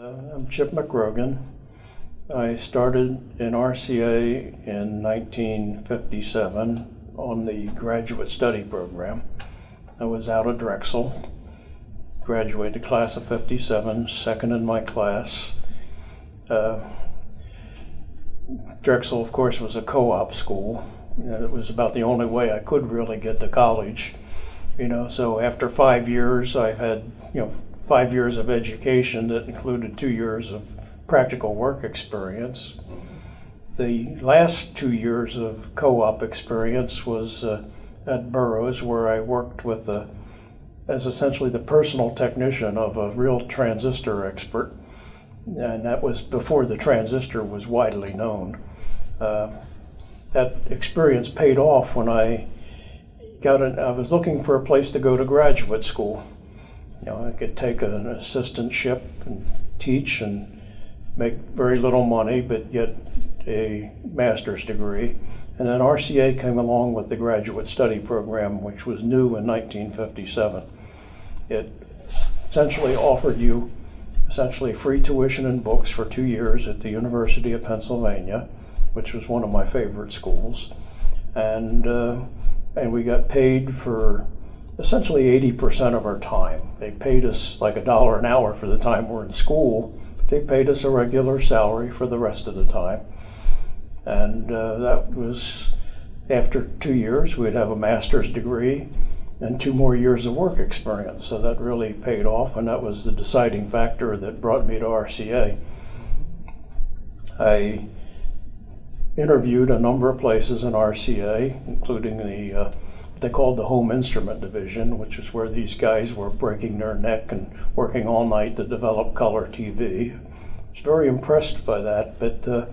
Uh, I'm Chip McGrogan. I started in RCA in 1957 on the graduate study program. I was out of Drexel, graduated class of 57, second in my class. Uh, Drexel, of course, was a co-op school. And it was about the only way I could really get to college. You know, so after five years, I had, you know, five years of education that included two years of practical work experience. The last two years of co-op experience was uh, at Burroughs, where I worked with a, as essentially the personal technician of a real transistor expert, and that was before the transistor was widely known. Uh, that experience paid off when I got an, I was looking for a place to go to graduate school. You know, I could take an assistantship and teach and make very little money, but get a master's degree. And then RCA came along with the graduate study program, which was new in 1957. It essentially offered you essentially free tuition and books for two years at the University of Pennsylvania, which was one of my favorite schools. And, uh, and we got paid for essentially 80% of our time. They paid us like a dollar an hour for the time we're in school. They paid us a regular salary for the rest of the time. And uh, that was after two years, we'd have a master's degree and two more years of work experience. So that really paid off, and that was the deciding factor that brought me to RCA. I interviewed a number of places in RCA, including the uh, they called the home instrument division, which is where these guys were breaking their neck and working all night to develop color TV. I was very impressed by that, but uh,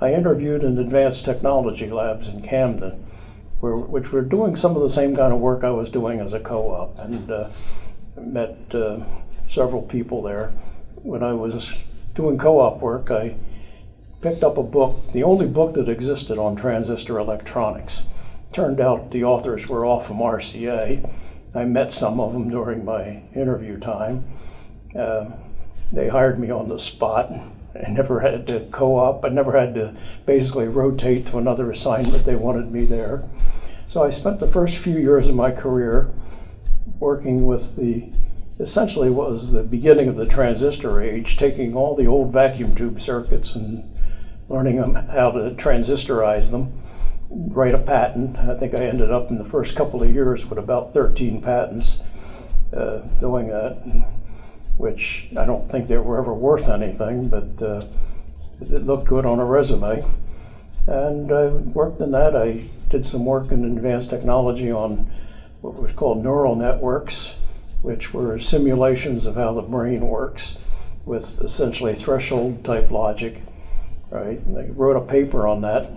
I interviewed in advanced technology labs in Camden, where, which were doing some of the same kind of work I was doing as a co-op, and uh, met uh, several people there. When I was doing co-op work, I picked up a book, the only book that existed on transistor electronics Turned out the authors were all from RCA. I met some of them during my interview time. Uh, they hired me on the spot. I never had to co op, I never had to basically rotate to another assignment. They wanted me there. So I spent the first few years of my career working with the essentially was the beginning of the transistor age, taking all the old vacuum tube circuits and learning them how to transistorize them write a patent. I think I ended up in the first couple of years with about 13 patents uh, doing that, which I don't think they were ever worth anything, but uh, it looked good on a resume. And I worked in that. I did some work in advanced technology on what was called neural networks, which were simulations of how the brain works with essentially threshold type logic. Right? And I wrote a paper on that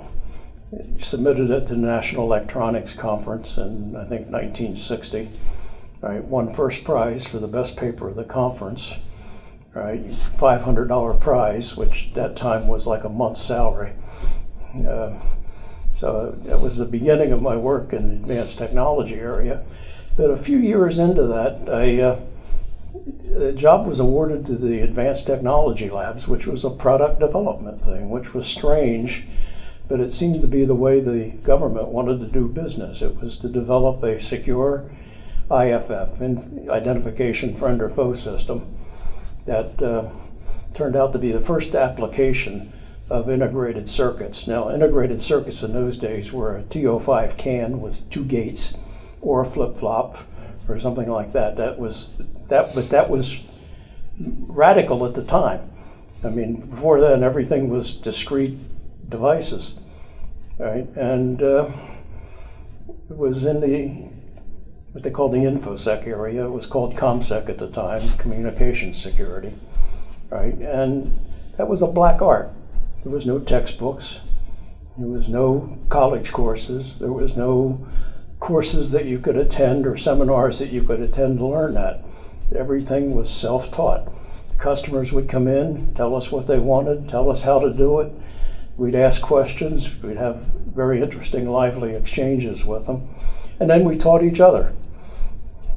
submitted it to the National Electronics Conference in, I think, 1960. Right, won first prize for the best paper of the conference. Right, $500 prize, which that time was like a month's salary. Uh, so that was the beginning of my work in the advanced technology area. But a few years into that, I, uh, a job was awarded to the Advanced Technology Labs, which was a product development thing, which was strange but it seemed to be the way the government wanted to do business. It was to develop a secure IFF, identification friend or foe system, that uh, turned out to be the first application of integrated circuits. Now, integrated circuits in those days were a TO5 can with two gates or a flip flop or something like that. That was that, but that was radical at the time. I mean, before then, everything was discrete devices, right? And uh, it was in the what they called the infosec area. It was called ComSec at the time, communication security, right? And that was a black art. There was no textbooks. There was no college courses. There was no courses that you could attend or seminars that you could attend to learn that. Everything was self-taught. Customers would come in, tell us what they wanted, tell us how to do it, We'd ask questions, we'd have very interesting, lively exchanges with them, and then we taught each other.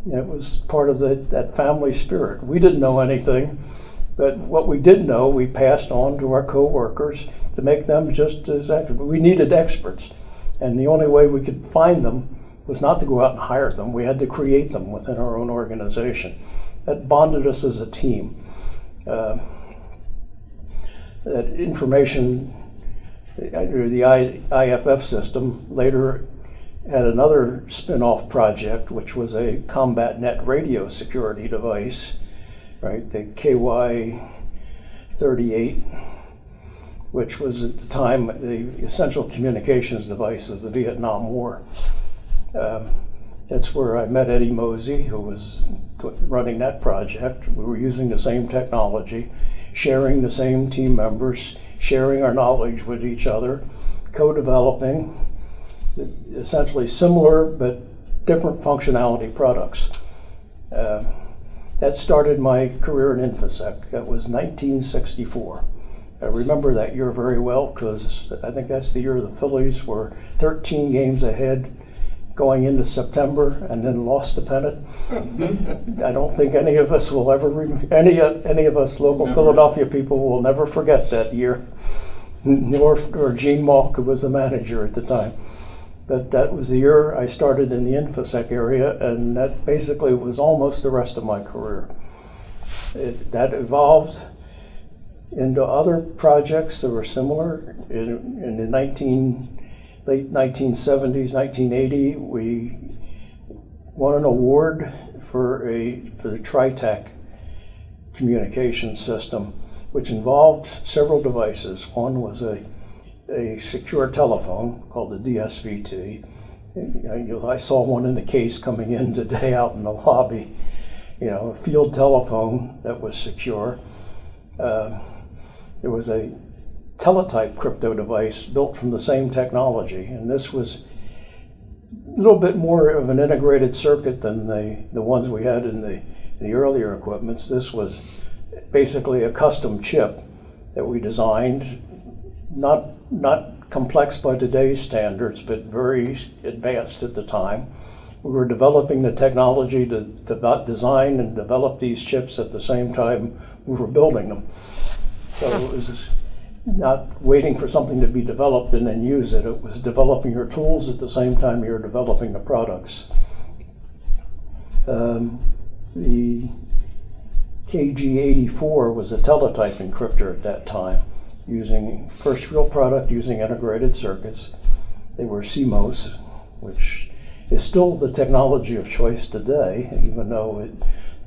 It was part of the, that family spirit. We didn't know anything, but what we did know, we passed on to our coworkers to make them just as active. We needed experts, and the only way we could find them was not to go out and hire them. We had to create them within our own organization. That bonded us as a team. Uh, that information, the IFF system later had another spin-off project, which was a combat net radio security device, right? The KY-38, which was at the time the essential communications device of the Vietnam War. Um, that's where I met Eddie Mosey, who was running that project. We were using the same technology, sharing the same team members, sharing our knowledge with each other, co-developing essentially similar but different functionality products. Uh, that started my career in InfoSec. That was 1964. I remember that year very well because I think that's the year the Phillies were 13 games ahead going into September and then lost the pennant. I don't think any of us will ever, any, any of us local never. Philadelphia people will never forget that year. Nor, or Gene Mauch, who was the manager at the time. But that was the year I started in the InfoSec area, and that basically was almost the rest of my career. It, that evolved into other projects that were similar. In, in the 19, late 1970s, 1980, we won an award for a for the TriTAC communication system, which involved several devices. One was a a secure telephone called the DSVT. I saw one in the case coming in today out in the lobby. You know, a field telephone that was secure. Uh, there was a teletype crypto device built from the same technology, and this was a little bit more of an integrated circuit than the, the ones we had in the, the earlier equipments. This was basically a custom chip that we designed, not not complex by today's standards, but very advanced at the time. We were developing the technology to, to design and develop these chips at the same time we were building them. So it was not waiting for something to be developed and then use it. It was developing your tools at the same time you were developing the products. Um, the KG84 was a teletype encryptor at that time using first real product using integrated circuits. They were CMOS, which is still the technology of choice today, even though it,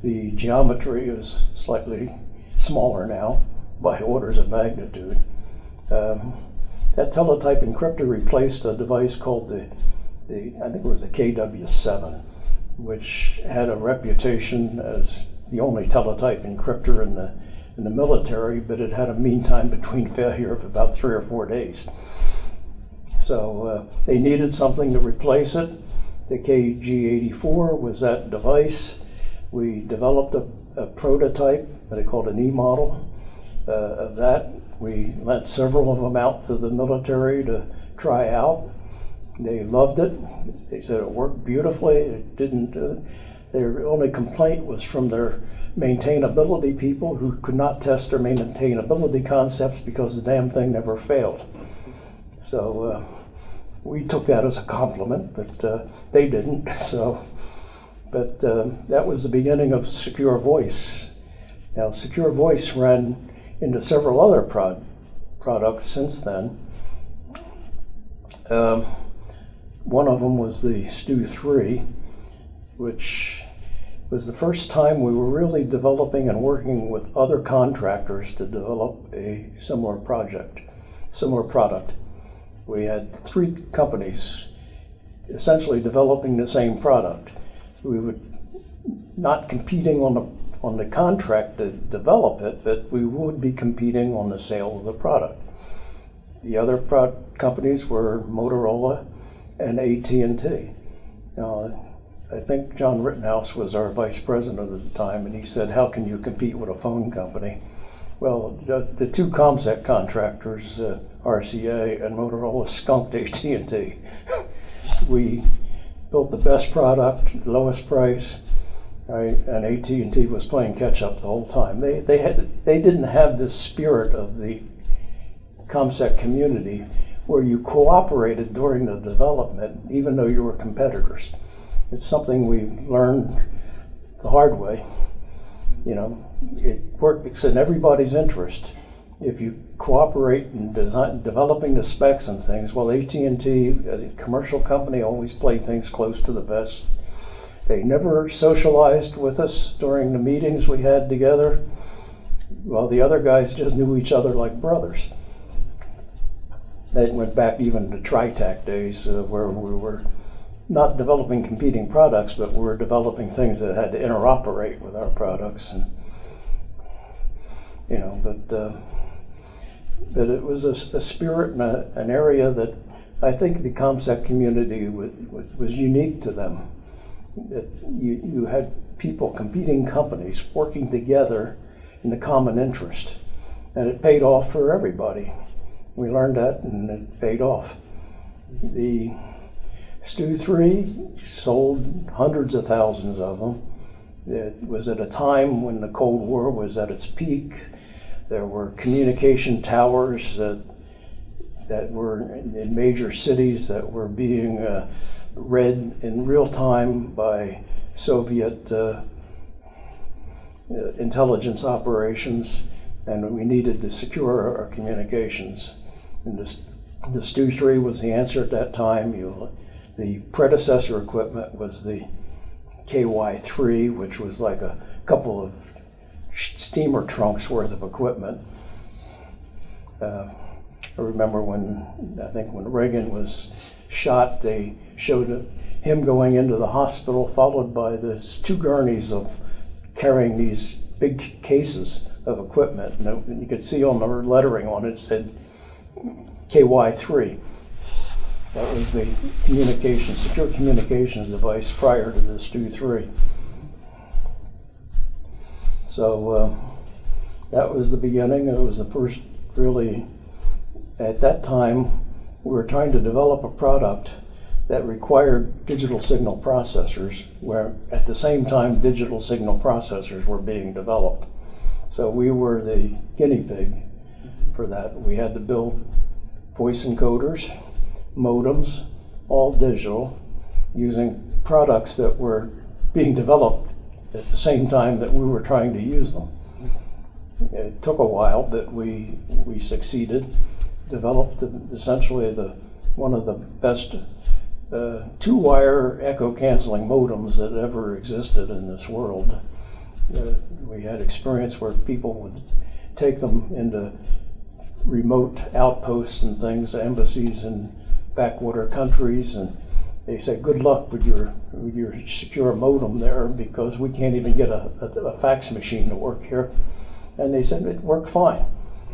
the geometry is slightly smaller now by orders of magnitude. Um, that teletype encryptor replaced a device called the, the, I think it was the KW7, which had a reputation as the only teletype encryptor in the in the military, but it had a mean time between failure of about three or four days. So uh, they needed something to replace it. The KG84 was that device. We developed a, a prototype, that they called an E model uh, of that. We lent several of them out to the military to try out. They loved it. They said it worked beautifully. It didn't. Uh, their only complaint was from their maintainability people who could not test their maintainability concepts because the damn thing never failed. So uh, we took that as a compliment, but uh, they didn't. So, but uh, that was the beginning of Secure Voice. Now, Secure Voice ran into several other prod- products since then. Um, one of them was the Stu 3, which was the first time we were really developing and working with other contractors to develop a similar project, similar product. We had three companies essentially developing the same product. We were not competing on the on the contract to develop it, but we would be competing on the sale of the product. The other pro- companies were Motorola and AT&T. Now, I think John Rittenhouse was our vice president at the time, and he said, "How can you compete with a phone company?" Well, the, the two ComSec contractors, uh, RCA and Motorola, skunked AT&T. we built the best product, lowest price, right? And AT and T was playing catch up the whole time. They they had they didn't have this spirit of the ComSec community where you cooperated during the development, even though you were competitors. It's something we learned the hard way. You know, it work, it's in everybody's interest. If you cooperate in design, developing the specs and things, well, AT&T, a uh, commercial company, always played things close to the vest. They never socialized with us during the meetings we had together. Well, the other guys just knew each other like brothers. It went back even to TriTac days uh, where we were not developing competing products, but we were developing things that had to interoperate with our products. And, you know, but, uh, but it was a, a spirit and a, an area that I think the ComSec community was, was unique to them. You, you had people, competing companies, working together in the common interest. And it paid off for everybody. We learned that and it paid off. The Stu 3 sold hundreds of thousands of them. It was at a time when the Cold War was at its peak. There were communication towers that, that were in major cities that were being uh, read in real time by Soviet uh, intelligence operations, and we needed to secure our communications. And the, the Stu 3 was the answer at that time. You, the predecessor equipment was the KY3, which was like a couple of steamer trunks worth of equipment. Uh, I remember when, I think when Reagan was shot, they showed him going into the hospital, followed by the two gurneys of carrying these big cases of equipment. And you could see on the lettering on it, said KY3. That was the communication, secure communications device prior to the Stu 3. So uh, that was the beginning. It was the first really, at that time, we were trying to develop a product that required digital signal processors, where at the same time digital signal processors were being developed. So we were the guinea pig for that. We had to build voice encoders, modems, all digital, using products that were being developed at the same time that we were trying to use them. It took a while, but we we succeeded. Developed essentially the one of the best uh, two-wire echo canceling modems that ever existed in this world. Uh, we had experience where people would take them into remote outposts and things, embassies in backwater countries, and they said, "Good luck with your with your secure modem there, because we can't even get a, a, a fax machine to work here." And they said it worked fine.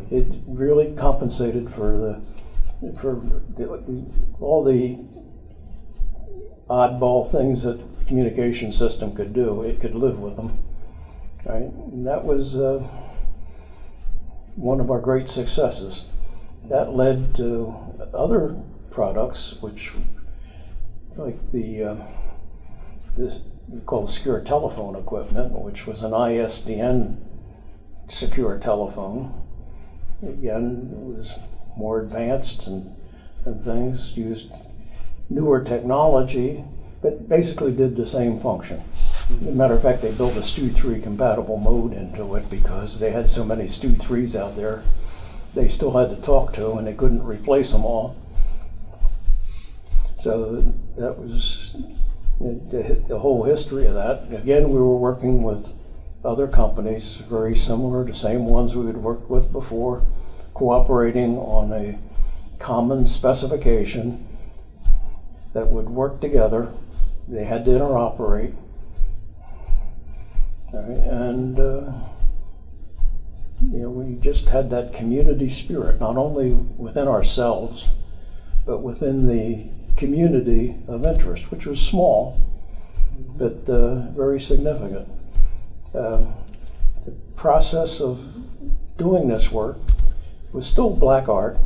It really compensated for the for the, the, all the oddball things that communication system could do. It could live with them. Right? And that was. Uh, one of our great successes. That led to other products, which, like the uh, this we call secure telephone equipment, which was an ISDN secure telephone. Again, it was more advanced and, and things used newer technology, but basically did the same function. Matter of fact, they built a Stu 3 compatible mode into it because they had so many Stu 3s out there. They still had to talk to and they couldn't replace them all. So that was the, the whole history of that. Again, we were working with other companies very similar, the same ones we had worked with before, cooperating on a common specification that would work together. They had to interoperate and uh, you know, we just had that community spirit, not only within ourselves, but within the community of interest, which was small, but uh, very significant. Uh, the process of doing this work was still black art,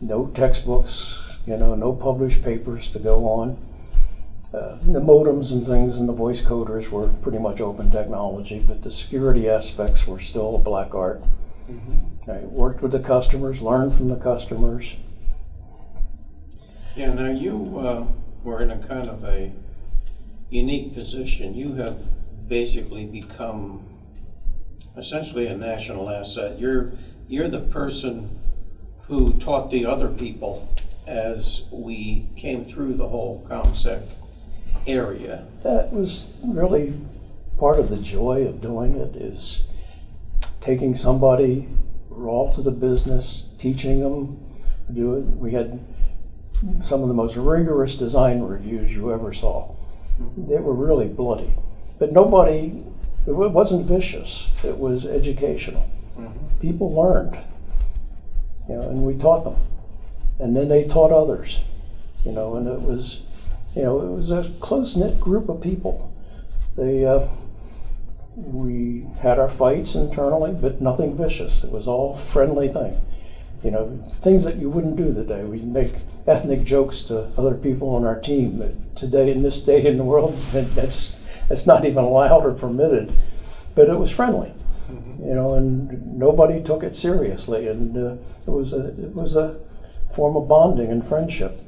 no textbooks, you know, no published papers to go on. uh, the modems and things and the voice coders were pretty much open technology, but the security aspects were still a black art. I worked with the customers, learned from the customers. Yeah, now you uh, were in a kind of a unique position. You have basically become essentially a national asset. You're you're the person who taught the other people as we came through the whole ComSec area. That was really part of the joy of doing it is taking somebody raw to the business, teaching them, do it. We had some of the most rigorous design reviews you ever saw. Mm-hmm. They were really bloody, but nobody. It wasn't vicious. It was educational. People learned, you know, and we taught them, and then they taught others, you know, and it was, you know, it was a close knit group of people. They. Uh, we had our fights internally, but nothing vicious. It was all friendly thing. You know, things that you wouldn't do today. We make ethnic jokes to other people on our team. But today, in this day in the world, that's that's not even allowed or permitted. But it was friendly, you know, and nobody took it seriously, and uh, it was a it was a form of bonding and friendship.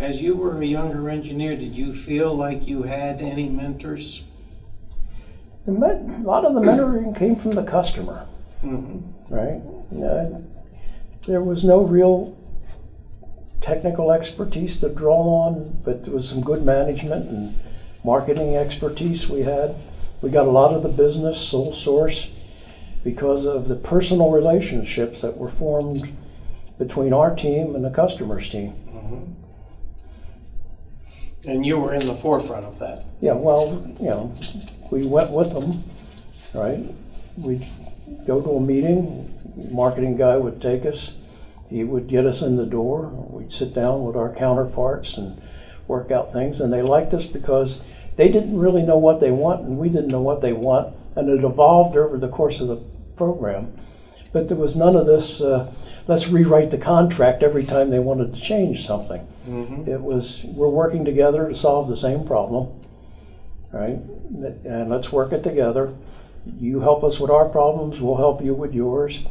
As you were a younger engineer, did you feel like you had any mentors? A lot of the mentoring came from the customer, Mm-hmm. right? Uh, there was no real technical expertise to draw on, but there was some good management and marketing expertise we had. We got a lot of the business sole source because of the personal relationships that were formed between our team and the customer's team. Mm-hmm. And you were in the forefront of that. Yeah, well, you know, we went with them, right? We'd go to a meeting, marketing guy would take us, he would get us in the door, we'd sit down with our counterparts and work out things, and they liked us because they didn't really know what they want, and we didn't know what they want, and it evolved over the course of the program. But there was none of this, uh, let's rewrite the contract every time they wanted to change something. It was, we're working together to solve the same problem, right? And let's work it together. You help us with our problems, we'll help you with yours,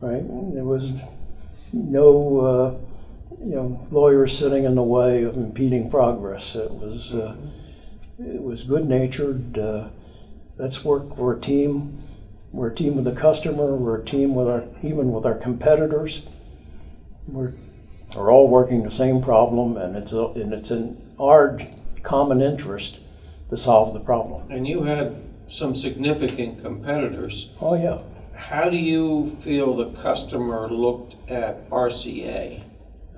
right? There was no, uh, you know, lawyers sitting in the way of impeding progress. It was, uh, it was good natured. Uh, let's work. We're a team. We're a team with the customer. We're a team with our, even with our competitors. We're, we're all working the same problem, and it's a, and it's in our common interest to solve the problem. And you had some significant competitors. Oh yeah. How do you feel the customer looked at RCA?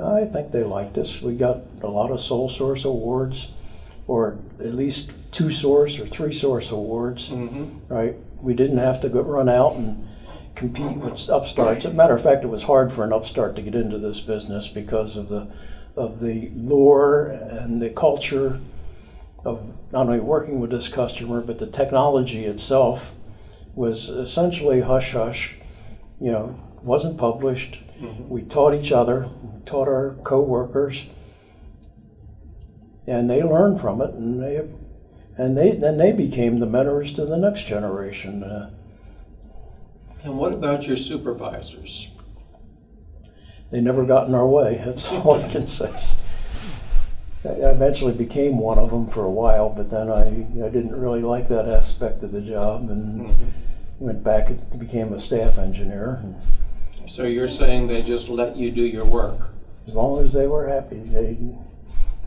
I think they liked us. We got a lot of sole source awards, or at least two source or three source awards. Mm-hmm. Right? We didn't have to go run out and compete with upstarts. As a matter of fact, it was hard for an upstart to get into this business because of the of the lure and the culture of not only working with this customer, but the technology itself was essentially hush hush. You know, wasn't published. We taught each other, we taught our coworkers, and they learned from it, and they and they then they became the mentors to the next generation. Uh, And what about your supervisors? they never got in our way. That's all I can say. I eventually became one of them for a while, but then I, I didn't really like that aspect of the job and went back and became a staff engineer. So you're saying they just let you do your work? as long as they were happy, they,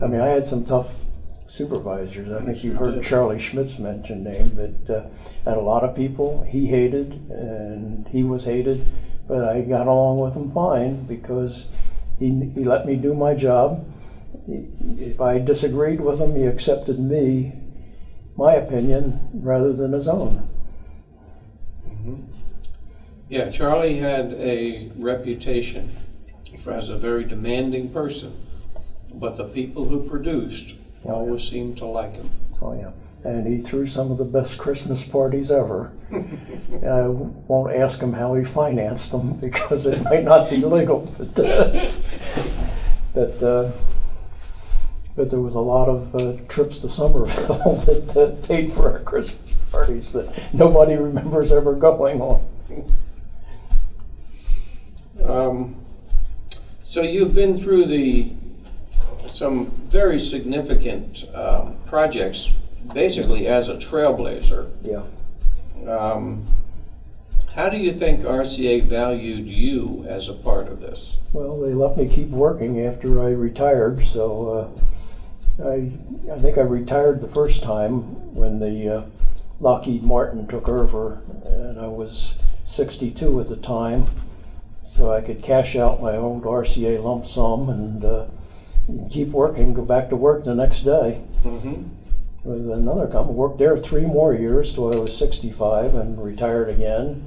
I mean, I had some tough supervisors. I think you heard Charlie Schmidt's mention name, but uh, had a lot of people he hated and he was hated, but I got along with him fine because he, he let me do my job. He- If I disagreed with him, he accepted me, my opinion, rather than his own. Yeah, Charlie had a reputation for as a very demanding person, but the people who produced always seemed to like him. Oh, yeah. And he threw some of the best Christmas parties ever. I won't ask him how he financed them because it might not be legal. But, uh, but uh, But there was a lot of uh, trips to Somerville that, that paid for our Christmas parties that nobody remembers ever going on. Um, So you've been through the, some very significant um, projects, basically as a trailblazer. Yeah. Um, How do you think RCA valued you as a part of this? Well, they let me keep working after I retired, so uh, I, I think I retired the first time when the uh, Lockheed Martin took over, and I was 62 at the time, so I could cash out my old RCA lump sum and uh, keep working, go back to work the next day Mhm. with another company. Worked there three more years till I was 65 and retired again,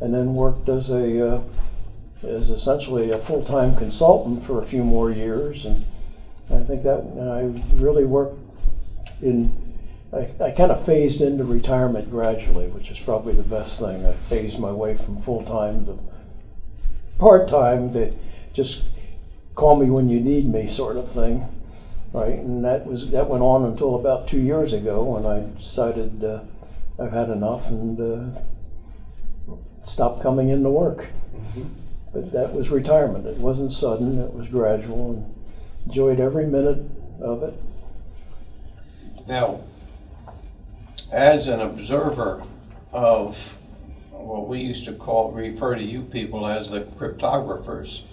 and then worked as a uh, as essentially a full-time consultant for a few more years, and I think that I really worked in. I, I kind of phased into retirement gradually, which is probably the best thing. I phased my way from full-time to part-time to just call me when you need me sort of thing right? And that was that went on until about two years ago when I decided uh, I've had enough and uh, stopped coming into work. But that was retirement. It wasn't sudden. It was gradual, and enjoyed every minute of it. Now, as an observer of what we used to call, refer to you people as the cryptographers,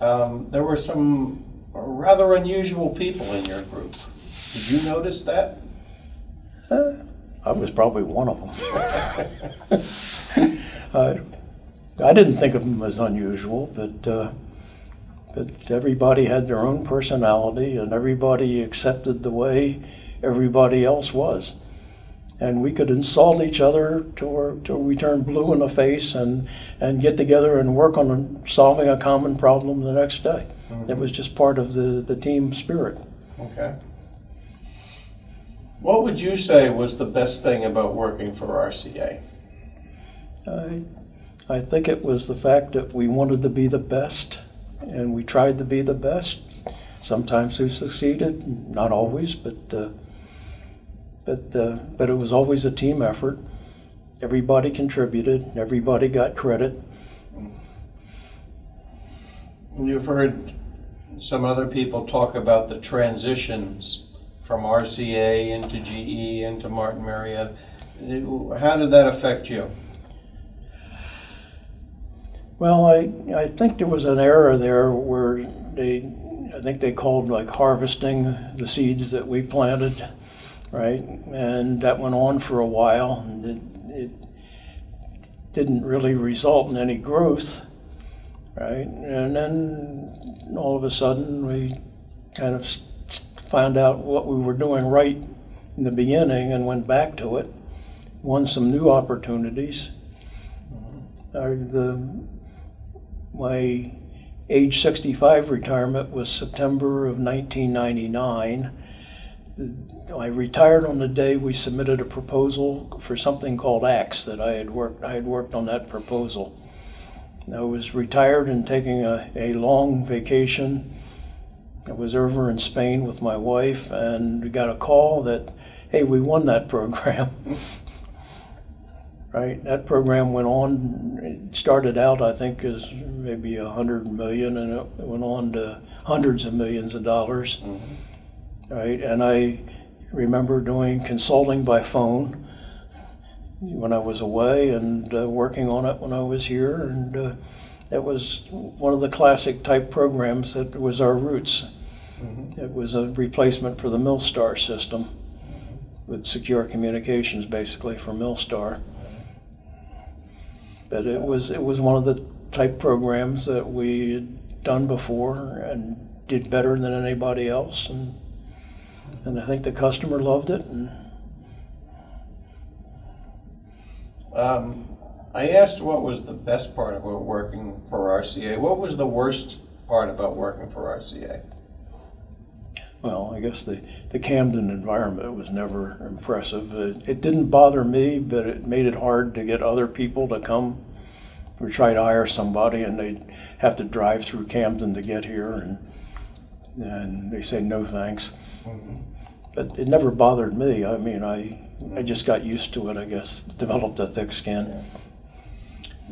um, there were some rather unusual people in your group. Did you notice that? I was probably one of them. uh, I didn't think of them as unusual, but uh, but everybody had their own personality, and everybody accepted the way everybody else was. And we could insult each other till, till we turned blue in the face, and and get together and work on solving a common problem the next day. It was just part of the, the team spirit. Okay. What would you say was the best thing about working for RCA? I, I think it was the fact that we wanted to be the best, and we tried to be the best. Sometimes we succeeded, not always, but uh, but uh, but it was always a team effort. Everybody contributed. Everybody got credit. You've heard some other people talk about the transitions from RCA into GE into Martin Marietta. How did that affect you? Well, I I think there was an era there where they I think they called like harvesting the seeds that we planted, right? And that went on for a while, and it, it didn't really result in any growth, right? And then all of a sudden we kind of found out what we were doing right in the beginning and went back to it, won some new opportunities. Mm-hmm. Our, the my age 65 retirement was September of 1999. I retired on the day we submitted a proposal for something called ACTS that I had worked I had worked on that proposal. I was retired and taking a, a long vacation. I was over in Spain with my wife and we got a call that, hey, we won that program. right? That program went on. It started out, I think, as maybe a hundred million, and it went on to hundreds of millions of dollars. Mm-hmm. Right? And I remember doing consulting by phone when I was away, and uh, working on it when I was here, and uh, that was one of the classic type programs that was our roots. It was a replacement for the Milstar system with secure communications, basically for Milstar. But it was it was one of the type programs that we had done before and did better than anybody else, and and I think the customer loved it. Um, I asked what was the best part about working for RCA. What was the worst part about working for RCA? well, I guess the the Camden environment was never impressive. It, it didn't bother me, but it made it hard to get other people to come. We try to hire somebody, and they'd have to drive through Camden to get here, and and they say no thanks. But it never bothered me. I mean, I I just got used to it. I guess developed a thick skin.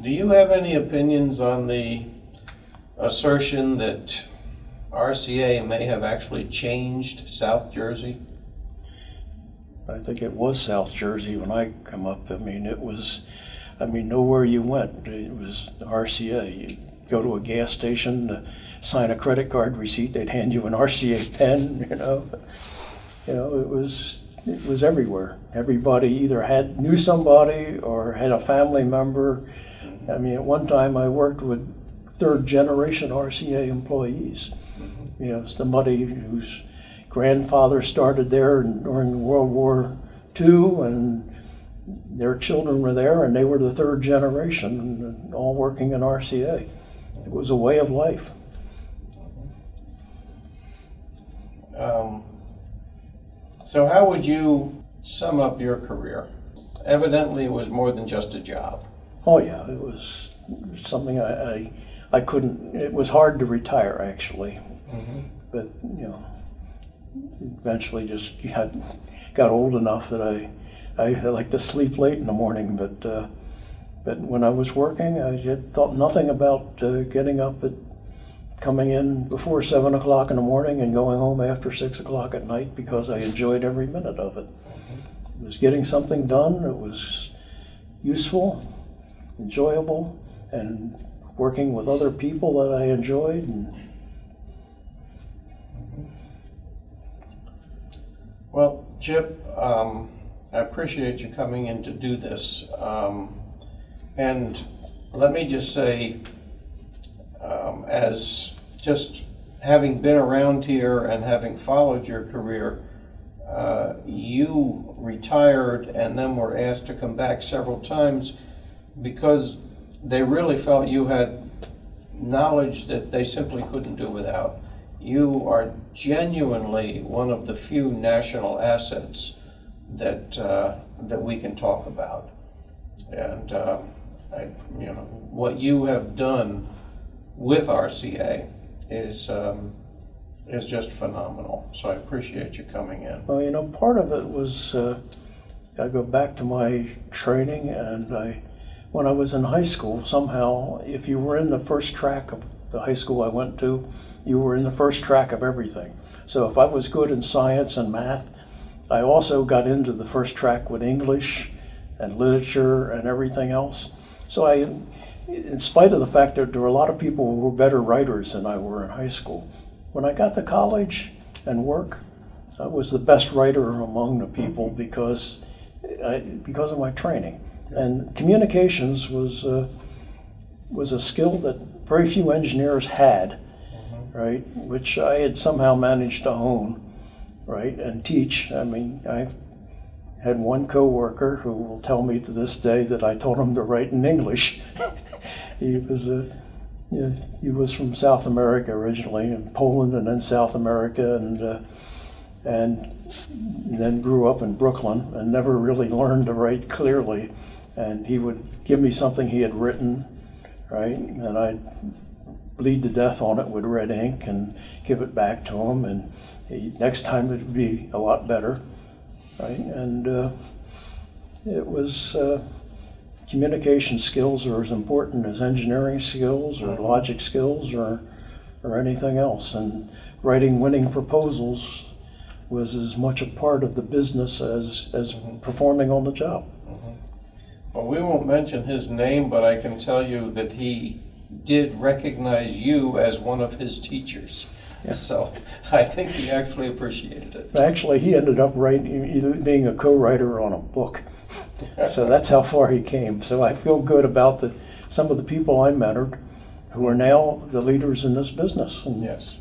Do you have any opinions on the assertion that RCA may have actually changed South Jersey? I think it was South Jersey when I come up. I mean, it was. I mean, nowhere you went, it was RCA. You go to a gas station, sign a credit card receipt, they'd hand you an RCA pen. You know, you know, it was it was everywhere. Everybody either had knew somebody or had a family member. I mean, at one time I worked with third generation RCA employees. You know, somebody whose grandfather started there during World War II, and their children were there, and they were the third generation, all working in RCA. It was a way of life. Um, so, how would you sum up your career? Evidently, it was more than just a job. Oh yeah, it was something I, I, I couldn't. It was hard to retire actually, but you know, eventually just had, got old enough that I, I like to sleep late in the morning. But uh, but when I was working, I had thought nothing about uh, getting up at coming in before seven o'clock in the morning and going home after six o'clock at night because I enjoyed every minute of it. It was getting something done. It was useful, enjoyable, and working with other people that I enjoyed. And Well, Chip, um, I appreciate you coming in to do this. Um, and let me just say, as just having been around here and having followed your career, uh, you retired and then were asked to come back several times because they really felt you had knowledge that they simply couldn't do without. You are genuinely one of the few national assets that uh, that we can talk about, and uh, I, you know what you have done with RCA is um, is just phenomenal. So I appreciate you coming in. well, you know, part of it was uh, I go back to my training, and I, when I was in high school, somehow, if you were in the first track of the high school I went to, you were in the first track of everything. So if I was good in science and math, I also got into the first track with English and literature and everything else. So I, in spite of the fact that there were a lot of people who were better writers than I were in high school, when I got to college and work, I was the best writer among the people because, I, because of my training. And communications was, uh, was a skill that very few engineers had, right? Which I had somehow managed to hone, right, and teach. I mean, I had one coworker who will tell me to this day that I told him to write in English. he was a, you know, he was from South America originally, in Poland and then South America, and uh, and then grew up in Brooklyn and never really learned to write clearly. And he would give me something he had written, right, and I'd bleed to death on it with red ink and give it back to him. And he, next time it would be a lot better, right? And uh, it was uh, communication skills are as important as engineering skills or logic skills or or anything else. And writing winning proposals was as much a part of the business as as performing on the job. Mm-hmm. Well, we won't mention his name, but I can tell you that he did recognize you as one of his teachers. So I think he actually appreciated it. Actually, he ended up writing, being a co-writer on a book. So that's how far he came. So I feel good about the some of the people I mentored, who are now the leaders in this business. And Yes.